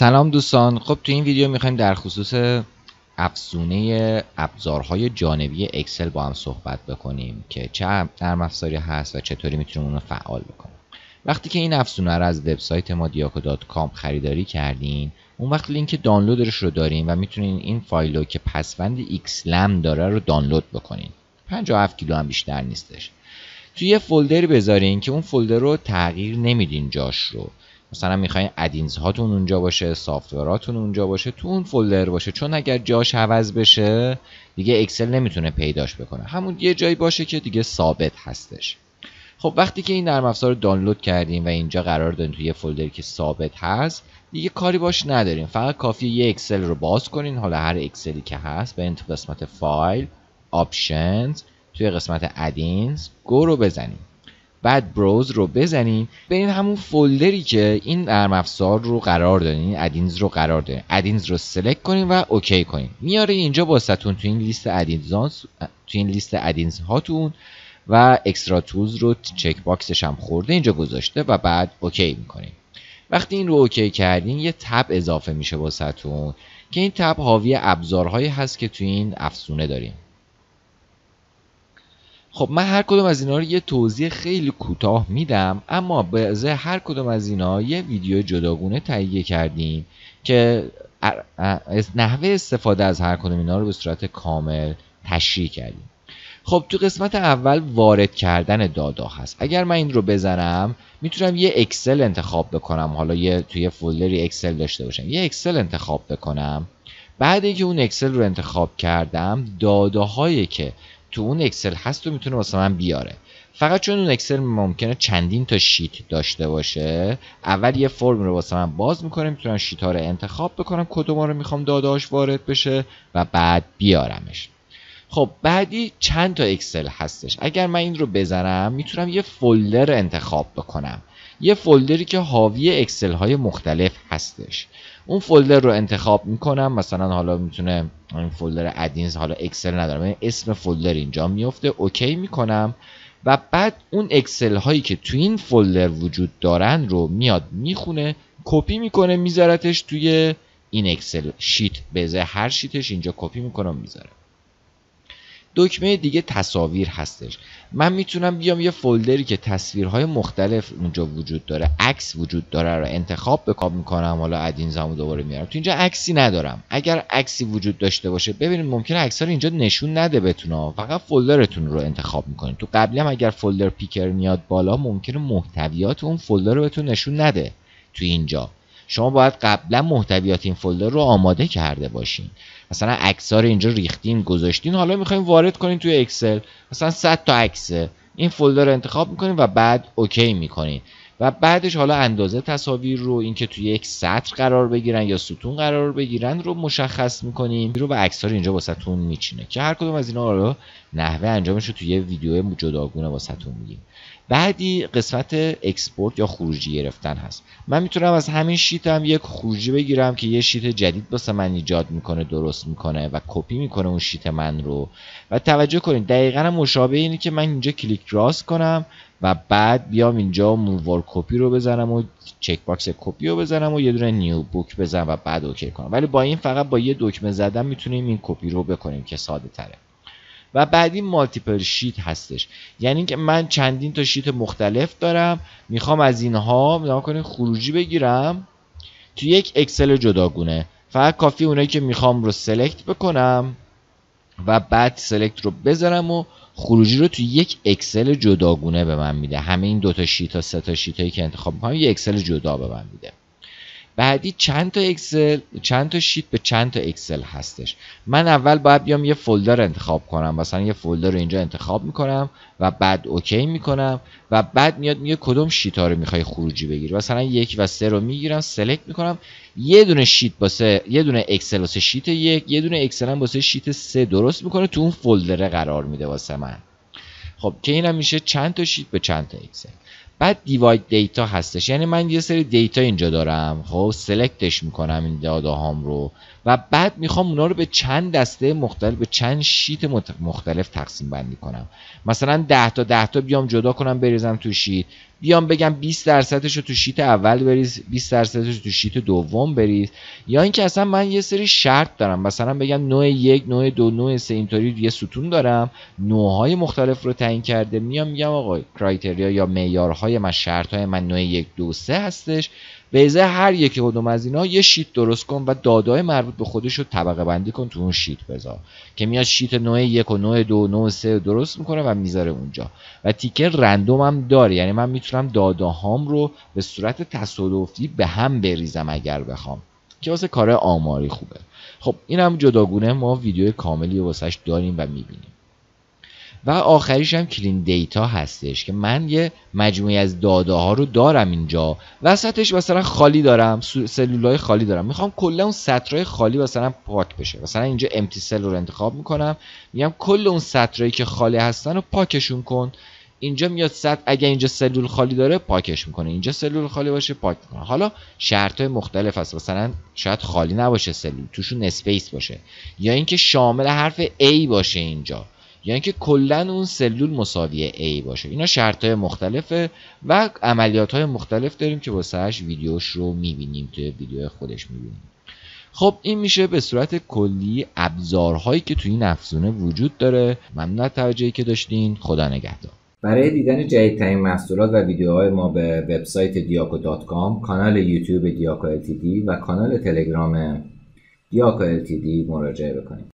سلام دوستان. خب تو این ویدیو می‌خوایم در خصوص افزونه ابزارهای جانبی اکسل با هم صحبت بکنیم که چه نرم افزاری هست و چطوری می‌تونیم اون رو فعال بکنیم. وقتی که این افزونه رو از وبسایت ما diaco.com خریداری کردین اون وقت لینک دانلودش رو داریم و می‌تونین این فایل رو که پسوند xlam داره رو دانلود بکنین. 57 کیلو هم بیشتر نیستش. توی یه فولدری بذارین که اون فولدر رو تغییر نمیدین جاش رو. مثلا می‌خواین add-ins هاتون اونجا باشه software اتون اونجا باشه تو اون folder باشه. چون اگر جاش عوض بشه دیگه اکسل نمی‌تونه پیداش بکنه. همون یه جایی باشه که دیگه ثابت هستش. خب وقتی که این نرم افزار رو دانلود کردیم و اینجا قرار دادیم توی یه folder ی که ثابت هست دیگه کاری باش نداریم. فقط کافیه اکسل رو باز کنین. حالا هر اکسلی که هست به تو قسمت file options توی قسمت add-ins go رو بزنیم بعد بروز رو بزنین برین همون folder ی که این نرم افزار رو قرار دادین add-ins رو قرار دادین. add-ins رو select کنین و OK کنین میاره اینجا باستون تو این لیست add-ins تو این لیست add-ins هاتون و extra tools رو check box ش هم خورده اینجا گذاشته و بعد OK می‌کنین وقتی این رو OK کردین یه tab اضافه میشه باستون که این tab حاوی ابزارهایی هست که تو این افزونه داریم. خب من هر کدوم از اینا رو یه توضیح خیلی کوتاه میدم اما به هر کدوم از اینا یه ویدیو جداگونه تهیه کردیم که نحوه استفاده از هر کدوم اینا رو به صورت کامل تشریح کردیم. خب تو قسمت اول وارد کردن داده‌ها هست. اگر من این رو بزنم می‌تونم یه اکسل انتخاب بکنم. حالا یه توی folder ی اکسل داشته باشم. یه اکسل انتخاب بکنم. بعد اینکه اون اکسل رو انتخاب کردم داده‌هایی که تو اون اکسل هست و می‌تونه واسه من بیاره. فقط چون اون اکسل ممکنه چندین تا sheet داشته باشه اول یه فرم رو واسه من باز می‌کنه می‌تونم sheet ها رو انتخاب بکنم کدوم رو می‌خوام داده‌اش وارد بشه و بعد بیارمش. خب بعدی چند تا اکسل هستش. اگر من این رو بزنم می‌تونم یه folder انتخاب بکنم. یه folder ی که حاوی اکسل های مختلف هستش. اون folder رو انتخاب می‌کنم. مثلا حالا می‌تونه این folder add-ins حالا اکسل ندارم. یعنی اسم folder اینجا میفته OK می‌کنم. و بعد اون اکسل هایی که تو این folder وجود دارن رو میاد می‌خونه کپی می‌کنه میذارتش توی این اکسل sheet به هر sheet ش اینجا کپی می‌کنم می‌ذاره. دکمه دیگه تصاویر هستش. من می‌تونم بیام یه folder ی که تصویرهای مختلف اونجا وجود داره عکس وجود داره رو انتخاب بک می‌کنم. حالا add-ins مو دوباره میارم تو اینجا عکسی ندارم. اگر عکسی وجود داشته باشه ببینید ممکنه عکس رو اینجا نشون نده بتونه فقط folder تون رو انتخاب می‌کنید. تو قبلی هم اگر folder picker میاد بالا ممکنه محتویات اون folder رو بهتون نشون نده تو اینجا. شما باید قبلا محتویات این folder رو آماده کرده باشین. مثلا عکس رو اینجا ریختین گذاشتین حالا می‌خوایم وارد کنین توی اکسل مثلا 100 تا عکسه این folder رو انتخاب می‌کنین و بعد OK می‌کنین. و بعدش حالا اندازه تصاویر رو اینکه توی یک سطر قرار بگیرن یا ستون قرار بگیرن رو مشخص می‌کنیم رو به عکس رو اینجا واسهتون میچینه که هر کدوم از اینا رو نحوه انجامش رو توی یه ویدیو جداگونه واسهتون میگیم. بعدی قسمت export یا خروجی گرفتن هست. من می‌تونم از همین sheet هم یک خروجی بگیرم که یه sheet جدید واسه من ایجاد می‌کنه درست می‌کنه و کپی می‌کنه اون sheet من رو. و توجه کنید دقیقا مشابه اینه که من اینجا کلیک راست کنم و بعد بیام اینجا move or copy رو بزنم و check box copy رو بزنم و یه دونه new book بزنم و بعد OK کنم. ولی با این فقط با یه دکمه زدن می‌تونیم این کپی رو بکنیم که ساده تره. و بعدی multiple sheet هستش. یعنی که من چندین تا sheet مختلف دارم می‌خوام از اینها نگاه کنید خروجی بگیرم. تو یک اکسل جداگونه. فقط کافیه اونایی که می‌خوام رو select بکنم و بعد select رو بذارم و خروجی رو تو یک اکسل جداگونه به من میده. همه این دوتا sheet ها سه تا sheet هایی که انتخاب می‌کنم یک اکسل جدا به من میده. بعدی چند تا اکسل چند تا sheet به چند تا اکسل هستش. من اول باید بیام یه folder انتخاب کنم. مثلا یه folder رو اینجا انتخاب می‌کنم و بعد OK می‌کنم و بعد میاد میگه کدوم sheet ها رو می‌خوای خروجی بگیری. مثلا یک و سه رو می‌گیرم select می‌کنم. یه دونه sheet واسه یه دونه اکسل واسه sheet یک یه دونه اکسل هم واسه sheet سه درست می‌کنه تو اون folder ه قرار میده واسه من. خب که اینم میشه چند تا sheet به چند تا اکسل. بعد دیواید دیتا هستش. یعنی من یه سری data اینجا دارم خب select ش می‌کنم این داده هام رو و بعد می‌خوام اونا رو به چند دسته مختلف به چند شیت مختلف تقسیم بندی کنم. مثلا 10 تا 10 تا بیام جدا کنم بریزم تو شیت. بیام بگم 20 درصدش رو تو شیت اول بریز 20 درصدش رو تو شیت دوم بریز. یا اینکه اصلا من یه سری شرط دارم. مثلا بگم نوع یک نوع دو نوع سه اینطوری یه ستون دارم. نوعهای مختلف رو تعیین کرده. میام میگم آقا کرایتریا یا معیارهای من شرط من نوع یک دو سه هستش. به هر یکی کدوم از اینا یه شیت درست کن و دادای مربوط به خودش رو طبقه بندی کن تو اون شیت بذار. که میاد شیت نوع یک و نوع دو نوع سه درست می‌کنه و می‌ذاره اونجا. و تیکر رندوم هم داره. یعنی من می‌تونم داده هام رو به صورت تصادفی به هم بریزم اگر بخوام. که واسه کار آماری خوبه. خب این هم جداگونه ما ویدیو کاملی واسش داریم و می‌بینیم. و آخریش هم کلین دیتا هستش که من یه مجموعی از داده ها رو دارم اینجا. وسطش مثلا خالی دارم سلولای خالی دارم. می‌خوام کل اون سطرهای خالی مثلا پاک بشه. مثلا اینجا empty cell رو انتخاب می‌کنم میگم کل اون سطرهایی که خالی هستن رو پاکشون کن. اینجا میاد سطر اگه اینجا سلول خالی داره پاکش می‌کنه. اینجا سلول خالی باشه پاک می‌کنه. حالا شرط های مختلف هست. مثلا شاید خالی نباشه سلول توشون space باشه. یا اینکه شامل حرف A باشه اینجا. یعنی که کلا اون سلول مساوی A باشه. اینا شرط های مختلفه و عملیات های مختلف داریم که واسهش ویدیوش رو می‌بینیم توی ویدیو خودش می‌بینیم. خب این میشه به صورت کلی ابزارهایی که توی این افزونه وجود داره. ممنون از توجهی که داشتین. خدا نگهدار. برای دیدن جدیدترین محصولات و ویدیوهای ما به وبسایت کام، کانال یوتیوب دیاکو و کانال تلگرام دیاکو مراجعه بکنید.